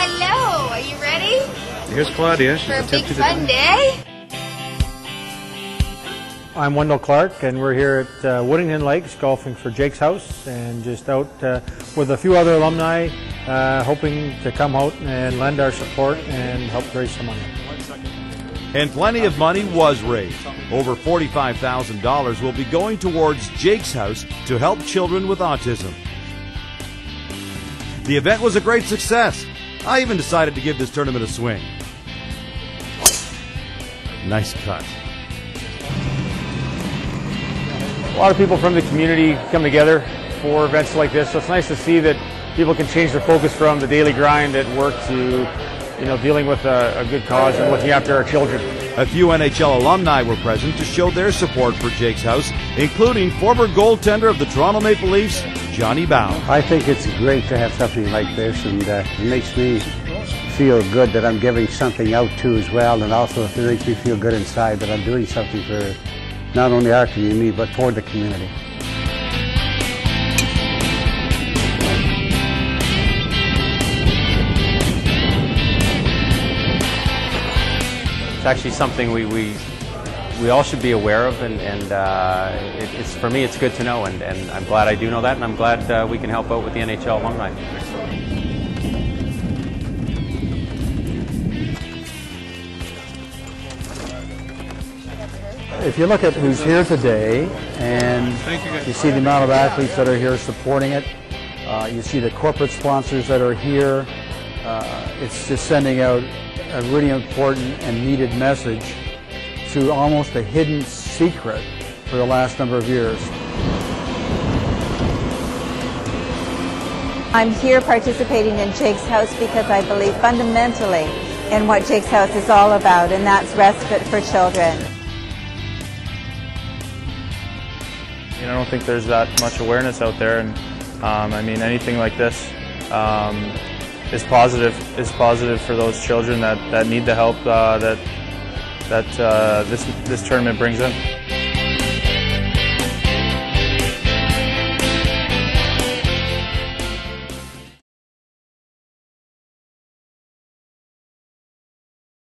Are you ready Here's Claudia. She's for a big fun day? I'm Wendell Clark, and we're here at uh, Woodington Lakes golfing for Jake's House, and just out uh, with a few other alumni, uh, hoping to come out and lend our support and help raise some money. And plenty of money was raised. Over $45,000 will be going towards Jake's House to help children with autism. The event was a great success. I even decided to give this tournament a swing. Nice cut. A lot of people from the community come together for events like this, so it's nice to see that people can change their focus from the daily grind at work to, you know, dealing with a, a good cause and looking after our children. A few NHL alumni were present to show their support for Jake's House, including former goaltender of the Toronto Maple Leafs, Johnny Bower. I think it's great to have something like this, and uh, it makes me feel good that I'm giving something out to as well, and also it makes me feel good inside that I'm doing something for not only our community but for the community. It's actually something we, we, we all should be aware of, and, and uh, it, it's, for me, it's good to know, and, and I'm glad I do know that, and I'm glad uh, we can help out with the NHL alumni. If you look at who's here today and you see the amount of athletes that are here supporting it, uh, you see the corporate sponsors that are here, uh, it's just sending out a really important and needed message to almost a hidden secret for the last number of years. I'm here participating in Jake's House because I believe fundamentally in what Jake's House is all about, and that's respite for children. You know, I don't think there's that much awareness out there, and um, I mean anything like this um, is positive. Is positive for those children that, that need the help uh, that that uh, this this tournament brings in.